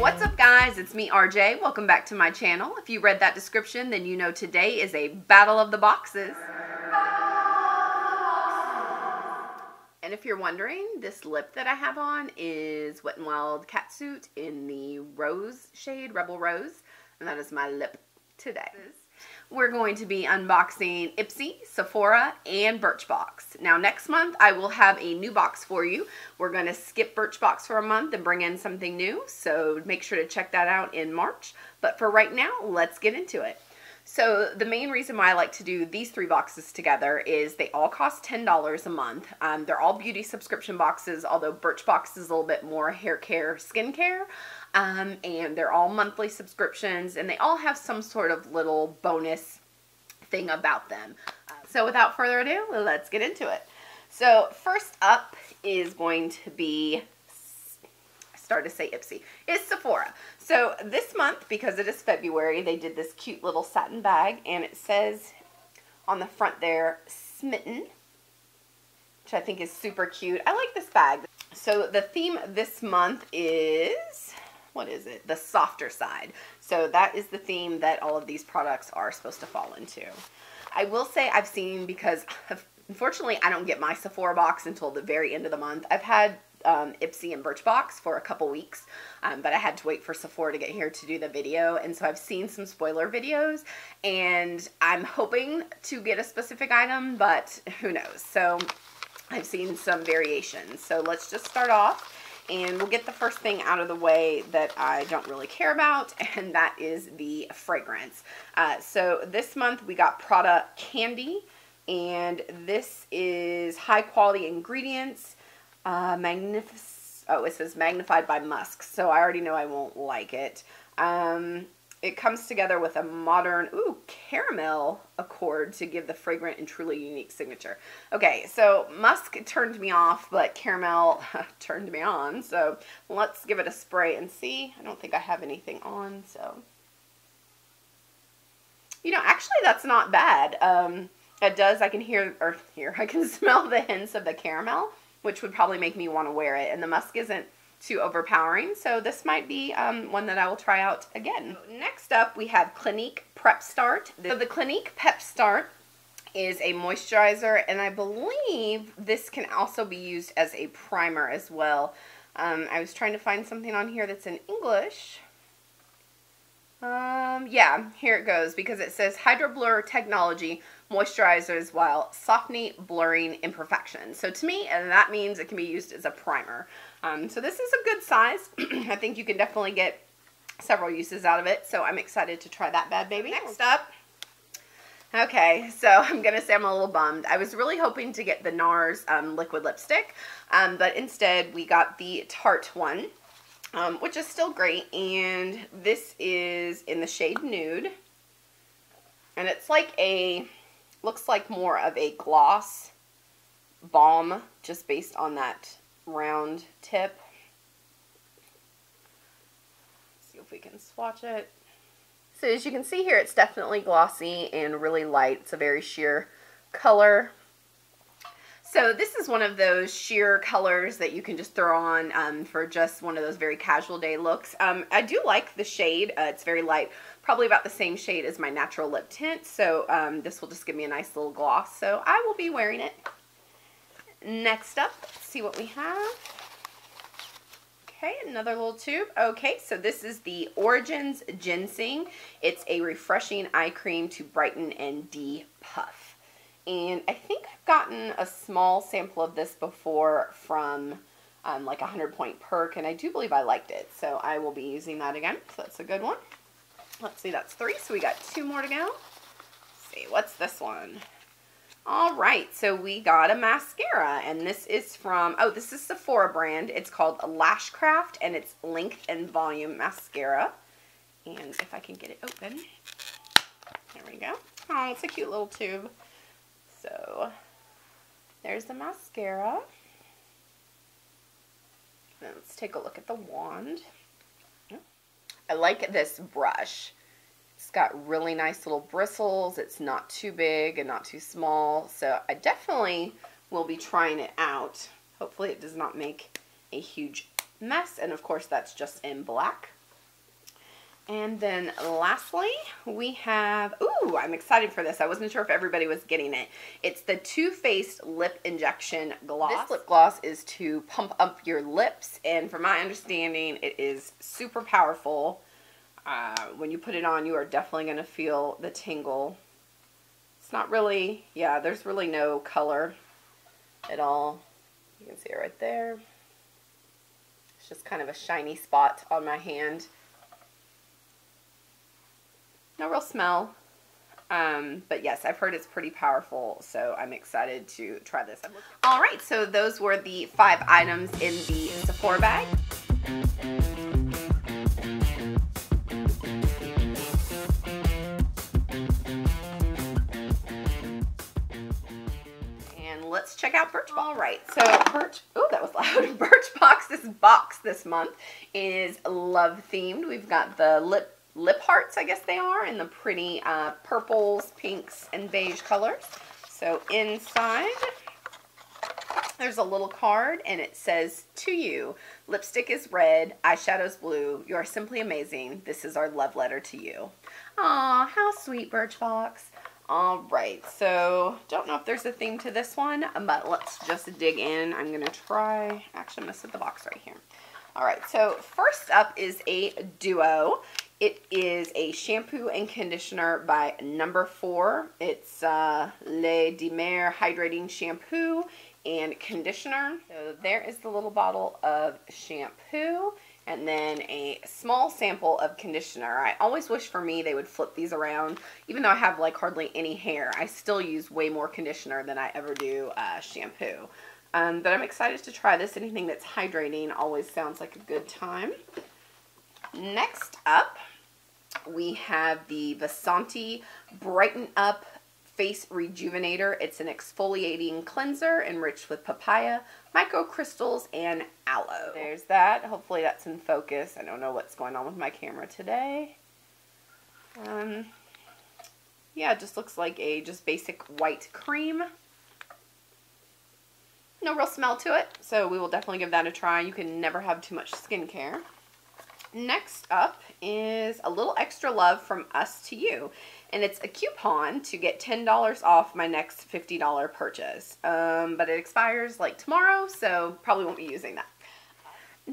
What's up guys, it's me RJ. Welcome back to my channel. If you read that description, then you know today is a battle of the boxes. And if you're wondering, this lip that I have on is Wet n Wild Catsuit in the rose shade, Rebel Rose. And that is my lip today we're going to be unboxing Ipsy, Sephora, and Birchbox. Now next month I will have a new box for you. We're going to skip Birchbox for a month and bring in something new, so make sure to check that out in March. But for right now, let's get into it. So the main reason why I like to do these three boxes together is they all cost $10 a month. Um, they're all beauty subscription boxes, although Birchbox is a little bit more hair care, skin care. Um, and they're all monthly subscriptions and they all have some sort of little bonus thing about them. Uh, so without further ado, let's get into it. So first up is going to be I start to say Ipsy, is Sephora. So this month, because it is February, they did this cute little satin bag, and it says on the front there, Smitten, which I think is super cute. I like this bag. So the theme this month is, what is it? The softer side. So that is the theme that all of these products are supposed to fall into. I will say I've seen, because unfortunately I don't get my Sephora box until the very end of the month. I've had um, Ipsy and Birchbox for a couple weeks, um, but I had to wait for Sephora to get here to do the video, and so I've seen some spoiler videos, and I'm hoping to get a specific item, but who knows. So I've seen some variations. So let's just start off, and we'll get the first thing out of the way that I don't really care about, and that is the fragrance. Uh, so this month we got Prada Candy, and this is high quality ingredients uh, magnific oh, it says magnified by musk, so I already know I won't like it. Um, it comes together with a modern, ooh, caramel accord to give the fragrant and truly unique signature. Okay, so musk turned me off, but caramel turned me on. So let's give it a spray and see. I don't think I have anything on, so. You know, actually that's not bad. Um, it does, I can hear, or hear, I can smell the hints of the caramel which would probably make me want to wear it. And the musk isn't too overpowering, so this might be um, one that I will try out again. Next up, we have Clinique Prep Start. So the Clinique Pep Start is a moisturizer, and I believe this can also be used as a primer as well. Um, I was trying to find something on here that's in English. Um, yeah, here it goes because it says Hydro Blur Technology moisturizers while softening, blurring imperfections. So to me, that means it can be used as a primer. Um, so this is a good size. I think you can definitely get several uses out of it. So I'm excited to try that bad baby. Next up, Okay, so I'm going to say I'm a little bummed. I was really hoping to get the NARS um, liquid lipstick, um, but instead we got the Tarte one, um, which is still great, and this is in the shade Nude, and it's like a looks like more of a gloss balm just based on that round tip. Let's see if we can swatch it. So as you can see here, it's definitely glossy and really light. It's a very sheer color. So this is one of those sheer colors that you can just throw on um, for just one of those very casual day looks. Um, I do like the shade. Uh, it's very light probably about the same shade as my natural lip tint. So um, this will just give me a nice little gloss. So I will be wearing it. Next up, let's see what we have. Okay, another little tube. Okay, so this is the Origins GinZing. It's a refreshing eye cream to brighten and de-puff. And I think I've gotten a small sample of this before from um, like a 100 point perk, and I do believe I liked it. So I will be using that again, so that's a good one. Let's see, that's three, so we got two more to go. Let's see, what's this one? All right, so we got a mascara, and this is from, oh, this is Sephora brand. It's called Lashcraft, and it's Length and Volume Mascara. And if I can get it open, there we go. Oh, it's a cute little tube. So, there's the mascara. let's take a look at the wand. I like this brush. It's got really nice little bristles. It's not too big and not too small. So I definitely we'll be trying it out. Hopefully it does not make a huge mess. And of course that's just in black. And then lastly, we have, ooh, I'm excited for this. I wasn't sure if everybody was getting it. It's the Too Faced Lip Injection Gloss. This lip gloss is to pump up your lips, and from my understanding, it is super powerful. Uh, when you put it on, you are definitely going to feel the tingle. It's not really, yeah, there's really no color at all. You can see it right there. It's just kind of a shiny spot on my hand no real smell. Um, but yes, I've heard it's pretty powerful, so I'm excited to try this. All right, so those were the five items in the Sephora bag. Let's check out Birchbox. All right, so Birch, oh, that was loud. Birchbox's box this month is love themed. We've got the lip lip hearts, I guess they are, in the pretty uh, purples, pinks, and beige colors. So inside, there's a little card, and it says, To you, lipstick is red, eyeshadow's blue, you are simply amazing, this is our love letter to you. Aw, how sweet, Birchbox. All right, so don't know if there's a theme to this one, but let's just dig in. I'm going to try, actually I'm going to set the box right here. All right, so first up is a duo. It is a shampoo and conditioner by number four. It's uh, Le Mer Hydrating Shampoo and Conditioner. So there is the little bottle of shampoo and then a small sample of conditioner. I always wish for me they would flip these around. Even though I have like hardly any hair, I still use way more conditioner than I ever do uh, shampoo. Um, but I'm excited to try this. Anything that's hydrating always sounds like a good time. Next up, we have the Vasanti Brighten Up Face Rejuvenator. It's an exfoliating cleanser enriched with papaya, microcrystals, and aloe. There's that. Hopefully that's in focus. I don't know what's going on with my camera today. Um, yeah, it just looks like a just basic white cream. No real smell to it, so we will definitely give that a try. You can never have too much skincare. Next up is a little extra love from us to you. And it's a coupon to get $10 off my next $50 purchase. Um, but it expires like tomorrow, so probably won't be using that.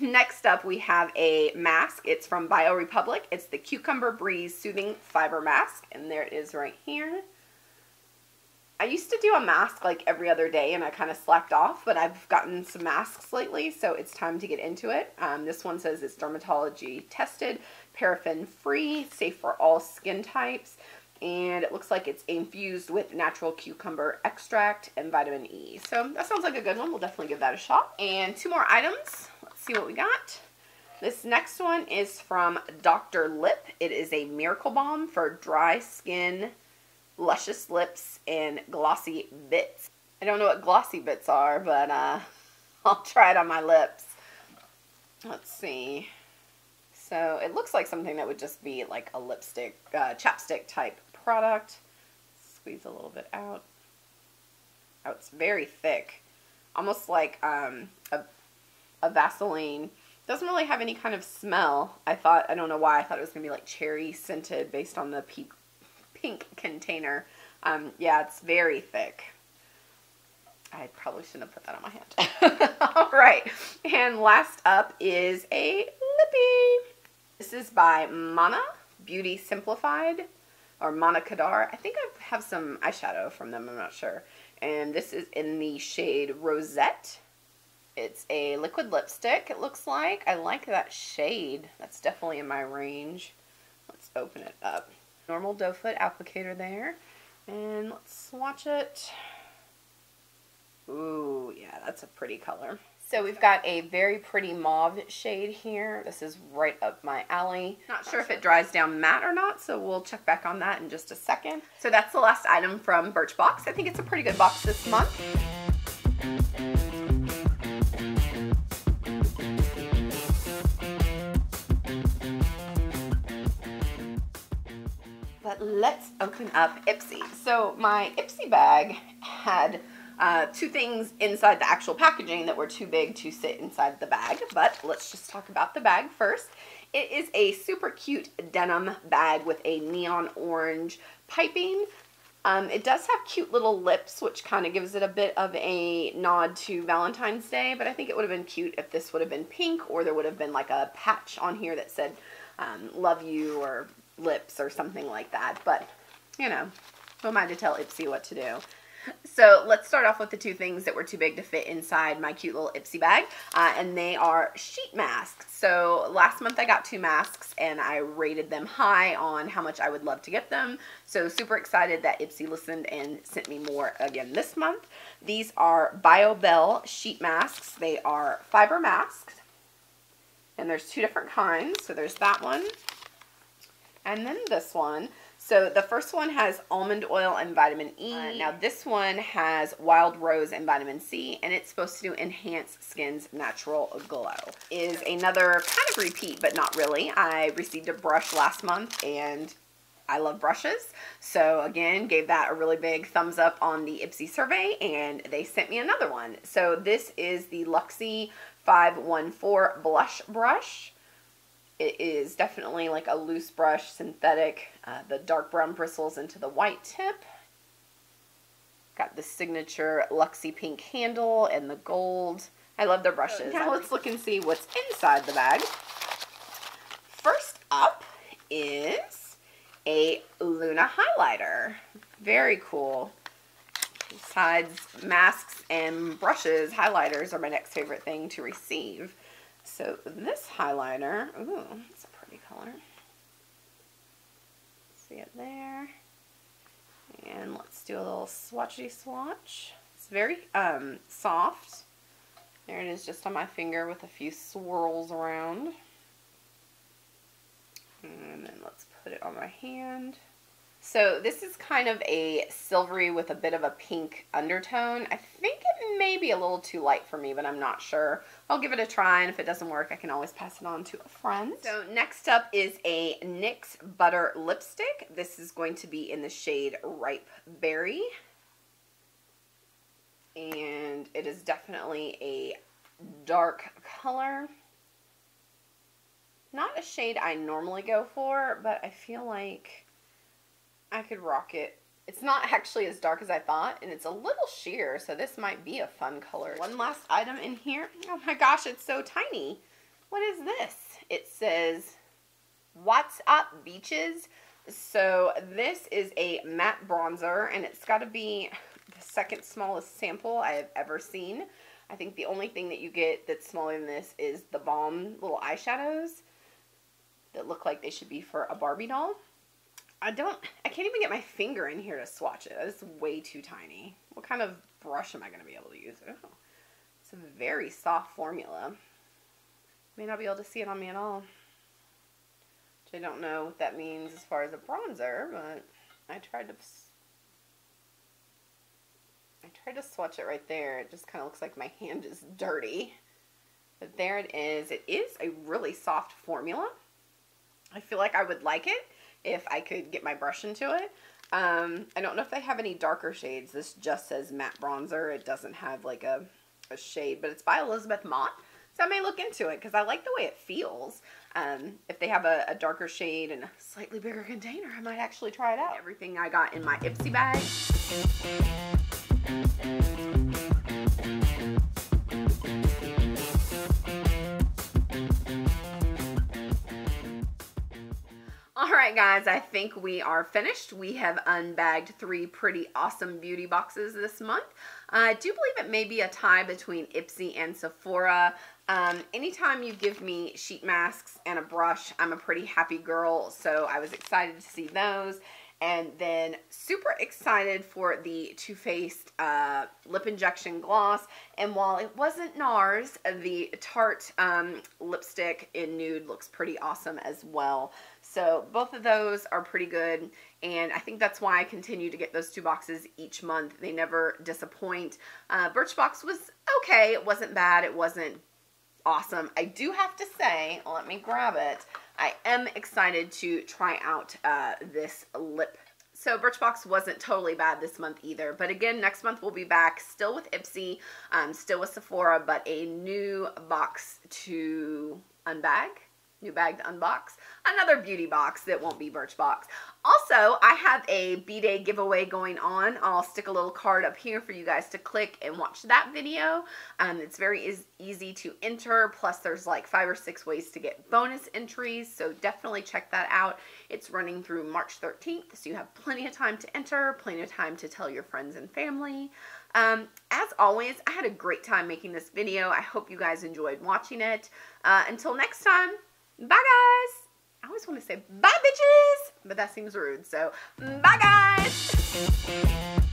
Next up, we have a mask. It's from BioRepublic. It's the Cucumber Breeze Soothing Fiber Mask. And there it is right here. I used to do a mask like every other day and I kind of slacked off, but I've gotten some masks lately, so it's time to get into it. Um, this one says it's dermatology tested, paraffin free, safe for all skin types, and it looks like it's infused with natural cucumber extract and vitamin E. So that sounds like a good one. We'll definitely give that a shot. And two more items. Let's see what we got. This next one is from Dr. Lipp. It is a miracle balm for dry skin Luscious Lips and Glossy Bits. I don't know what glossy bits are, but uh, I'll try it on my lips. Let's see. So it looks like something that would just be like a lipstick, uh, chapstick type product. Squeeze a little bit out. Oh, it's very thick. Almost like um, a, a Vaseline. Doesn't really have any kind of smell. I thought, I don't know why, I thought it was going to be like cherry scented based on the peak pink container. Um, yeah, it's very thick. I probably shouldn't have put that on my hand. All right. And last up is a lippy. This is by Manna Beauty Simplified or Manna Kadar. I think I have some eyeshadow from them. I'm not sure. And this is in the shade Rosette. It's a liquid lipstick, it looks like. I like that shade. That's definitely in my range. Let's open it up normal doe foot applicator there. And let's swatch it. Ooh, yeah, that's a pretty color. So we've got a very pretty mauve shade here. This is right up my alley. Not sure if it dries down matte or not, so we'll check back on that in just a second. So that's the last item from Birchbox. I think it's a pretty good box this month. But let's open up Ipsy. So my Ipsy bag had uh, two things inside the actual packaging that were too big to sit inside the bag. But let's just talk about the bag first. It is a super cute denim bag with a neon orange piping. Um, it does have cute little lips, which kind of gives it a bit of a nod to Valentine's Day, but I think it would have been cute if this would have been pink or there would have been like a patch on here that said um, love you or lips or something like that. But, you know, who am I to tell Ipsy what to do? So let's start off with the two things that were too big to fit inside my cute little Ipsy bag, uh, and they are sheet masks. So last month I got two masks, and I rated them high on how much I would love to get them. So super excited that Ipsy listened and sent me more again this month. These are Biobelle sheet masks. They are fiber masks, and there's two different kinds. So there's that one, and then this one. So the first one has almond oil and vitamin E. Uh, now this one has wild rose and vitamin C, and it's supposed to enhance skin's natural glow. Is another kind of repeat, but not really. I received a brush last month, and I love brushes. So again, gave that a really big thumbs up on the Ipsy survey, and they sent me another one. So this is the Luxie 514 Blush Brush. It is definitely like a loose brush, synthetic. Uh, the dark brown bristles into the white tip. Got the signature Luxie pink handle and the gold. I love their brushes. Now let's look and see what's inside the bag. First up is a Luna highlighter. Very cool. Besides masks and brushes, highlighters are my next favorite thing to receive. So this highlighter, ooh, it's a pretty color. See it there. And let's do a little swatchy swatch. It's very um, soft. There it is just on my finger with a few swirls around. And then let's put it on my hand. So this is kind of a silvery with a bit of a pink undertone. I think it may be a little too light for me, but I'm not sure. I'll give it a try, and if it doesn't work, I can always pass it on to a friend. So next up is a NYX Butter Lipstick. This is going to be in the shade Ripe Berry. And it is definitely a dark color. Not a shade I normally go for, but I feel like I could rock it. It's not actually as dark as I thought, and it's a little sheer, so this might be a fun color. One last item in here. Oh my gosh, it's so tiny. What is this? It says, What's Up Beaches? So this is a matte bronzer, and it's got to be the second smallest sample I have ever seen. I think the only thing that you get that's smaller than this is the Balm little eyeshadows that look like they should be for a Barbie doll. I don't, I can't even get my finger in here to swatch it. It's way too tiny. What kind of brush am I going to be able to use? Oh, it's a very soft formula. May not be able to see it on me at all. Which I don't know what that means as far as a bronzer, but I tried to, I tried to swatch it right there. It just kind of looks like my hand is dirty. But there it is. It is a really soft formula. I feel like I would like it if I could get my brush into it. Um, I don't know if they have any darker shades. This just says matte bronzer. It doesn't have like a, a shade, but it's by Elizabeth Mott. So I may look into it because I like the way it feels. Um, if they have a, a, darker shade and a slightly bigger container, I might actually try it out. Everything I got in my Ipsy bag. Alright guys, I think we are finished. We have unbagged three pretty awesome beauty boxes this month. I do believe it may be a tie between Ipsy and Sephora. Um, anytime you give me sheet masks and a brush, I'm a pretty happy girl, so I was excited to see those. And then super excited for the Too Faced uh, Lip Injection Gloss. And while it wasn't NARS, the Tarte um, lipstick in nude looks pretty awesome as well. So both of those are pretty good. And I think that's why I continue to get those two boxes each month. They never disappoint. Uh, Birchbox was okay. It wasn't bad. It wasn't awesome. I do have to say, let me grab it. I am excited to try out uh, this lip So Birchbox wasn't totally bad this month either. But again, next month we'll be back still with Ipsy, um, still with Sephora, but a new box to unbag new bag to unbox, another beauty box that won't be Birchbox. Also, I have a B-Day giveaway going on. I'll stick a little card up here for you guys to click and watch that video. Um, it's very easy to enter, plus there's like five or six ways to get bonus entries, so definitely check that out. It's running through March 13th, so you have plenty of time to enter, plenty of time to tell your friends and family. Um, as always, I had a great time making this video. I hope you guys enjoyed watching it. Uh, until next time, Bye, guys. I always want to say bye, bitches, but that seems rude. So, bye, guys.